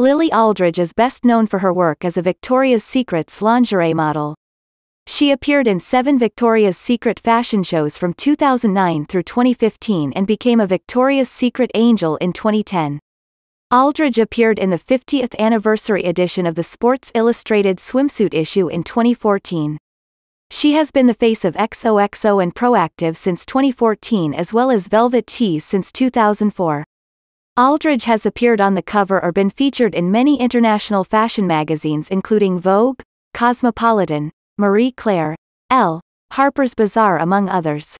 Lily Aldridge is best known for her work as a Victoria's Secret's lingerie model. She appeared in seven Victoria's Secret fashion shows from 2009 through 2015 and became a Victoria's Secret Angel in 2010. Aldridge appeared in the 50th anniversary edition of the Sports Illustrated swimsuit issue in 2014. She has been the face of XOXO and Proactiv since 2014 as well as Velvet Tees since 2004. Aldridge has appeared on the cover or been featured in many international fashion magazines including Vogue, Cosmopolitan, Marie Claire, Elle, Harper's Bazaar among others.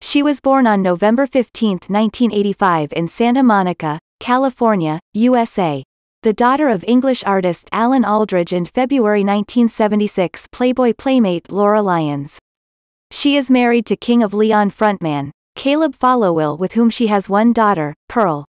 She was born on November 15, 1985 in Santa Monica, California, USA. The daughter of English artist Alan Aldridge and February 1976 Playboy playmate Laura Lyons. She is married to King of Leon frontman, Caleb Followill with whom she has one daughter, Pearl.